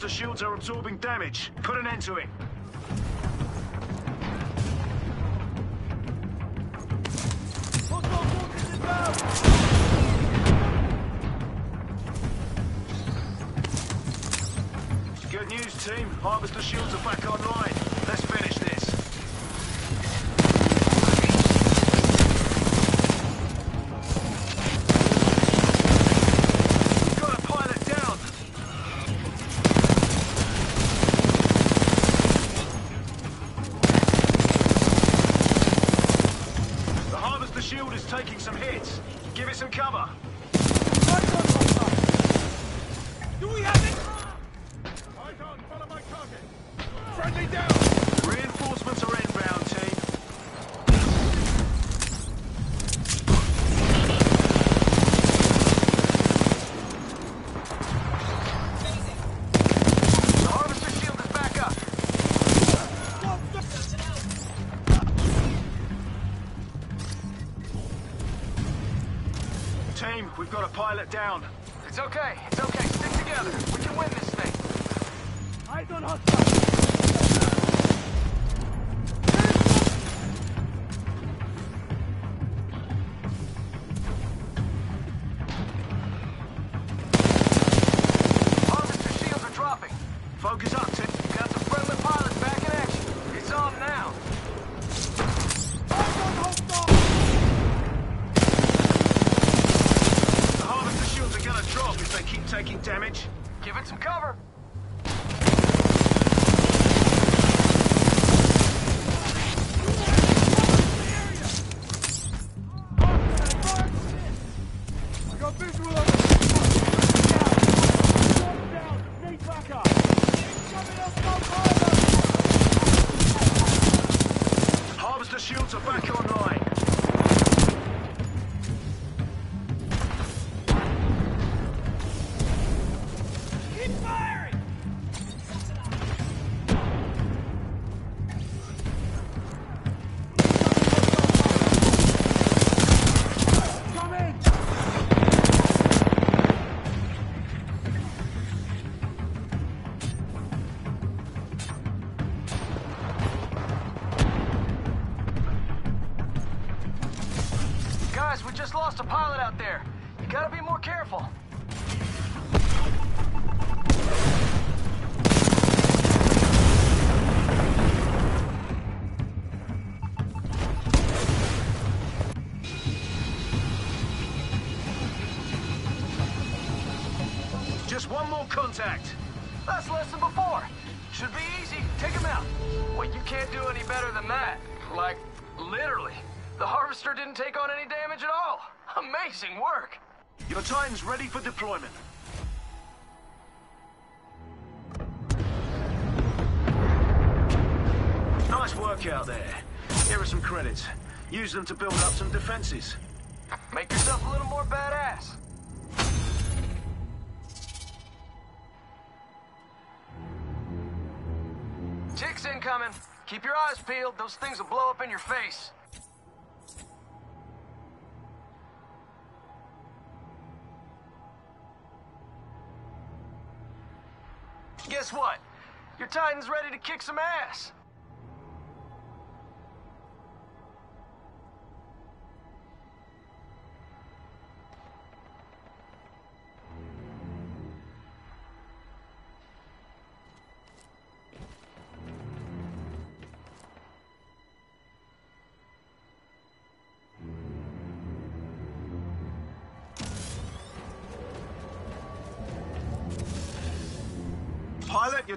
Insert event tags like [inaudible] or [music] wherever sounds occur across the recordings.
The shields are absorbing damage. Put an end to it. Good news, team. Harvester shields are back online. Let's finish this. We've got a pilot down. It's okay. It's okay. Stick together. We can win this thing. Eyes on hostile. Got visual. on the Use them to build up some defenses. Make yourself a little more badass. Ticks incoming. Keep your eyes peeled. Those things will blow up in your face. Guess what? Your Titan's ready to kick some ass.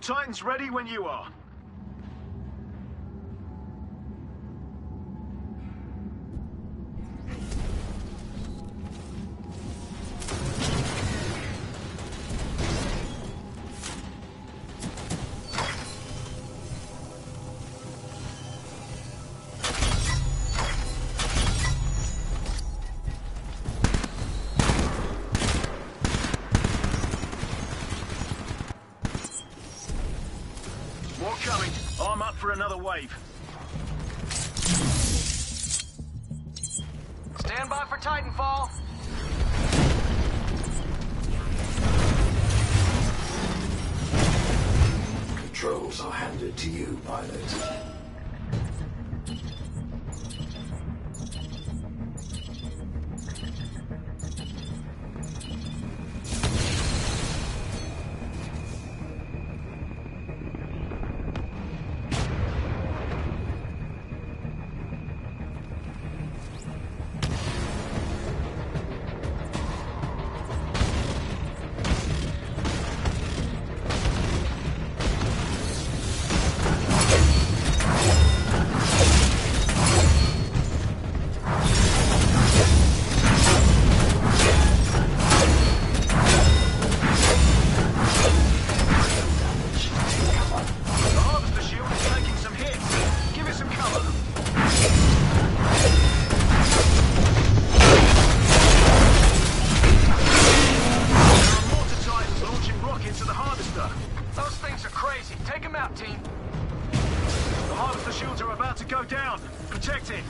Your Titan's ready when you are. Wave. Shields are about to go down. Protect it.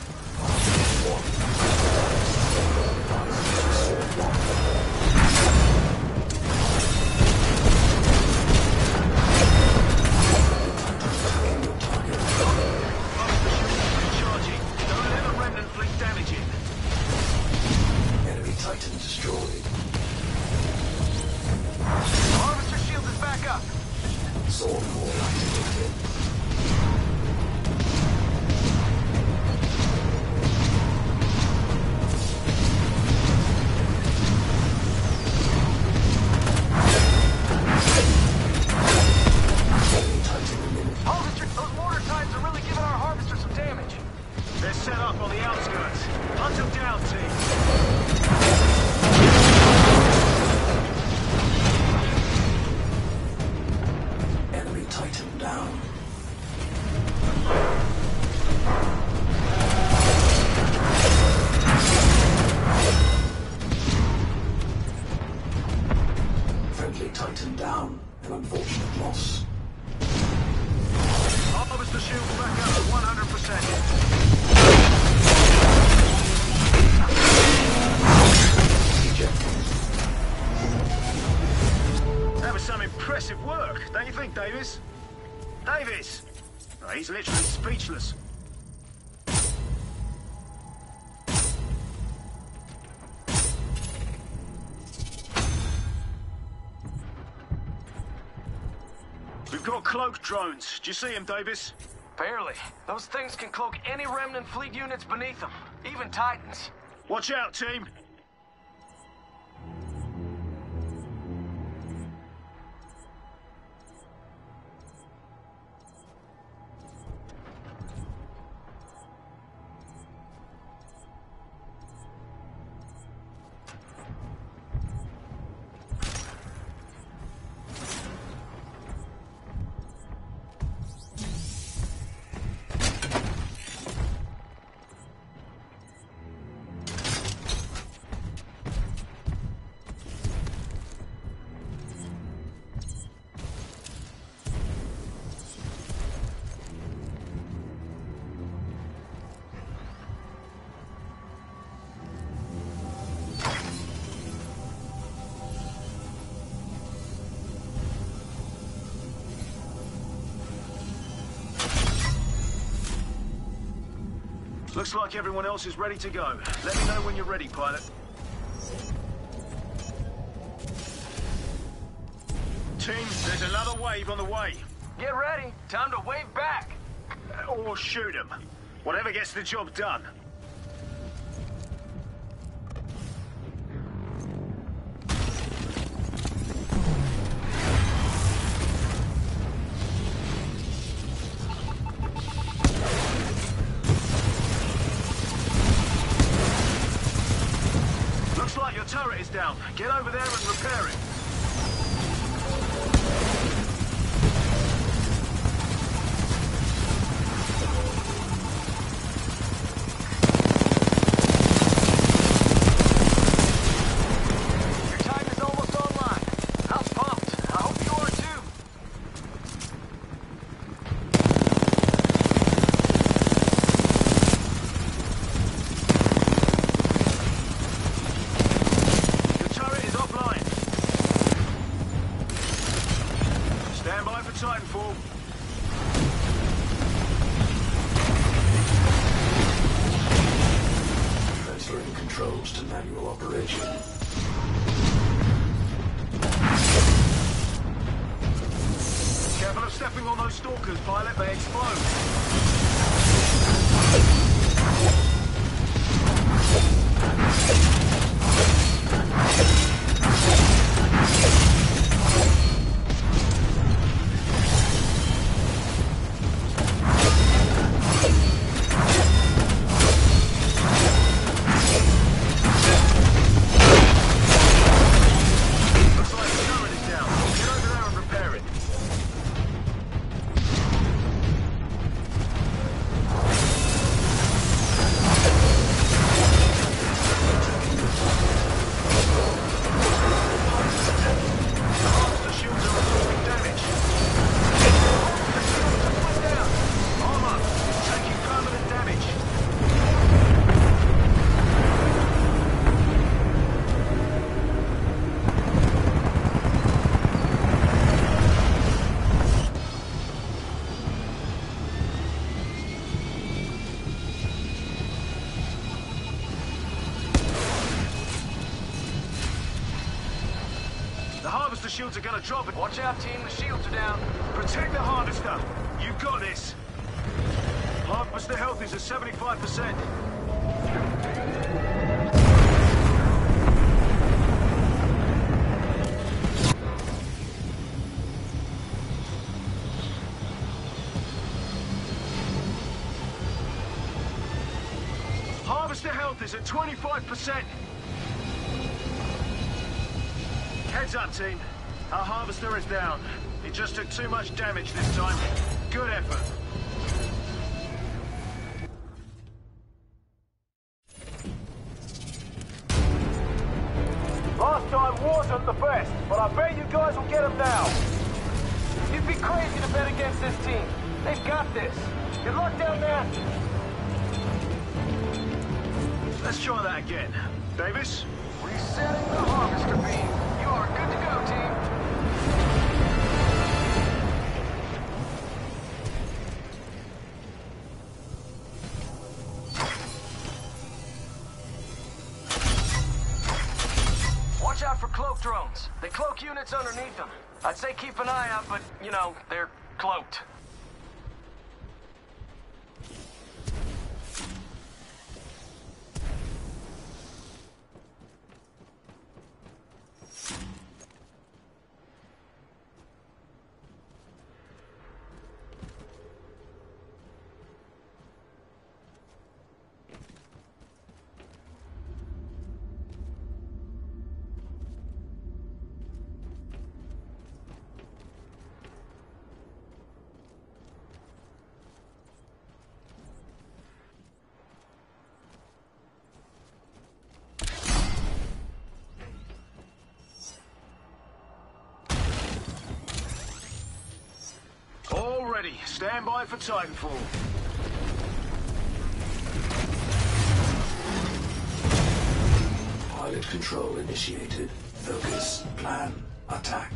Charging. Don't let the damage it. Enemy Titan destroyed. Harvester shield is back up. Sword core activated. Outskirts. Hunt them down, team. We've got cloak drones. Do you see them, Davis? Barely. Those things can cloak any remnant fleet units beneath them, even titans. Watch out, team. Looks like everyone else is ready to go. Let me know when you're ready, pilot. Team, there's another wave on the way. Get ready. Time to wave back. Uh, or shoot 'em. Whatever gets the job done. Turret is down. Get over there and repair it. Stalkers, pilot. They explode. Shields are gonna drop. Watch out, team. The shields are down. Protect the harvester. You've got this. Harvester health is at 75%. Harvester health is at 25%. Heads up, team. Our harvester is down. He just took too much damage this time. Good effort. Watch out for cloak drones. They cloak units underneath them. I'd say keep an eye out, but, you know, they're cloaked. Stand by for Titanfall. Pilot control initiated. Focus. Plan. Attack.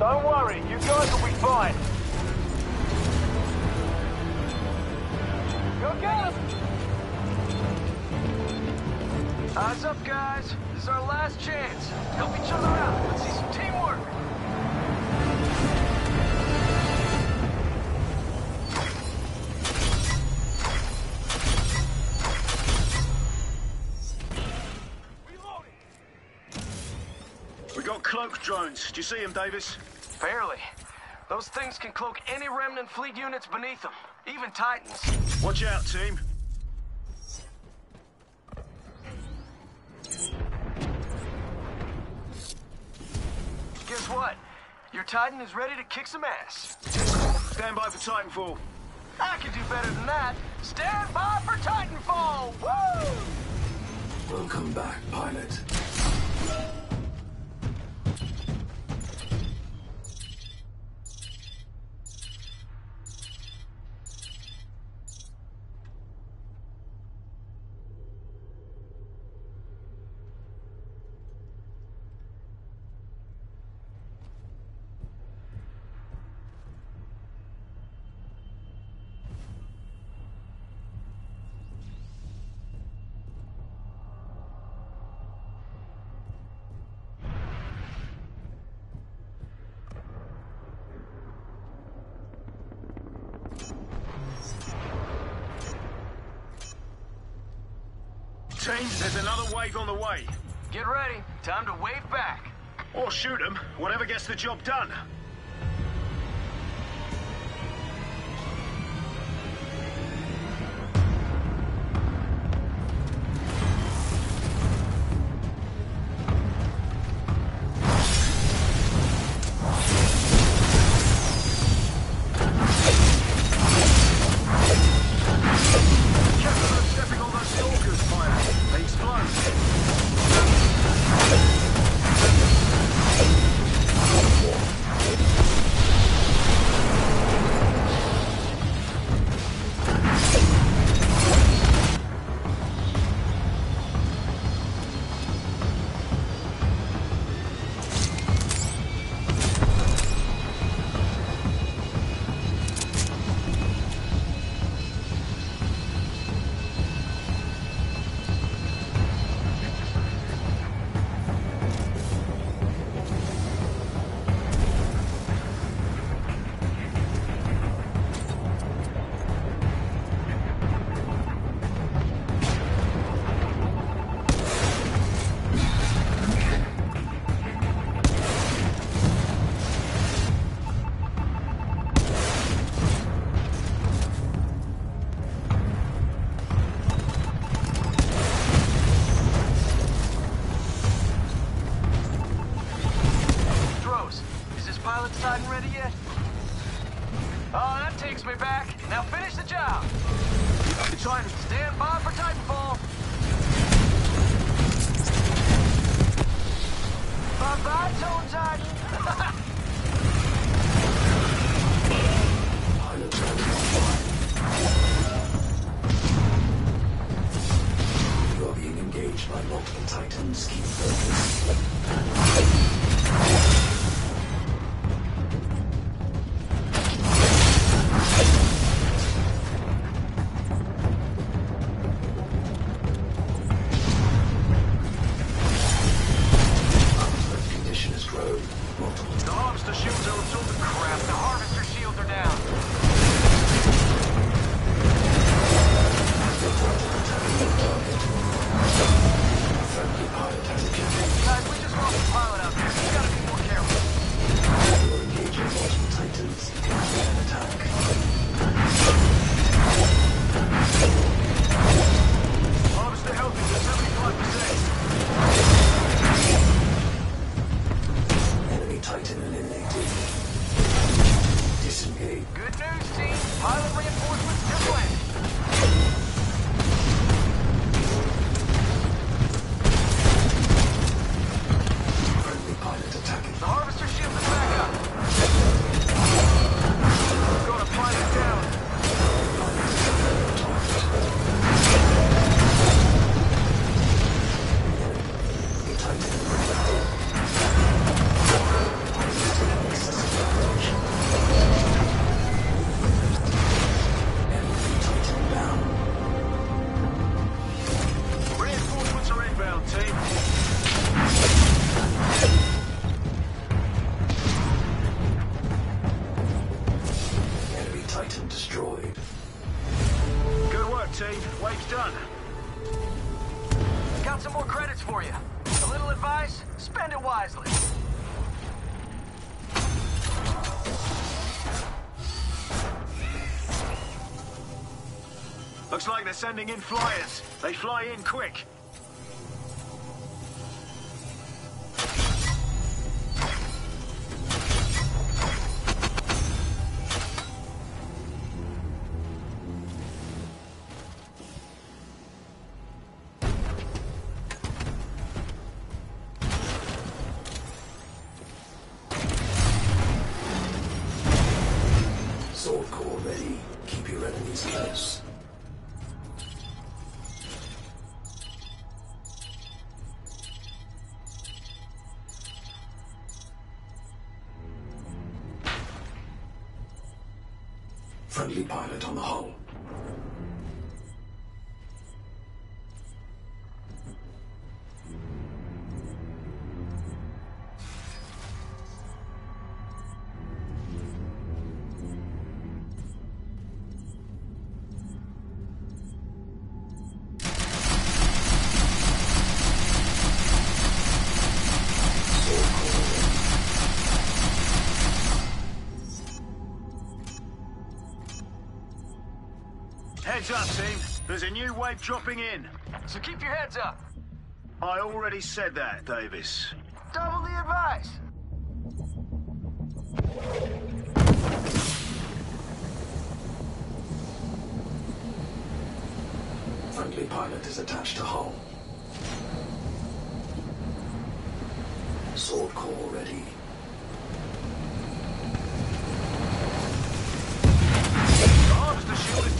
Don't worry, you guys will be fine. Go get us! Eyes up, guys. This is our last chance. Help each other out. Let's see cloak drones. Do you see them, Davis? Barely. Those things can cloak any remnant fleet units beneath them, even Titans. Watch out, team. Guess what? Your Titan is ready to kick some ass. Stand by for Titanfall. I can do better than that. Stand by for Titanfall! Woo! Welcome back, pilot. Team, there's another wave on the way. Get ready. Time to wave back. Or shoot them. Whatever gets the job done. Pilot Titan ready yet? Oh, that takes me back. Now finish the job. The Titan Stand by for Titanfall. Bye-bye, Tone Titan. [laughs] Pilot turret online. You are being engaged by multiple Titans. Keep focus. sending in flyers. They fly in quick. friendly pilot on the hull. Heads up, team. There's a new wave dropping in. So keep your heads up. I already said that, Davis. Double the advice. Friendly pilot is attached to hull. Sword core ready.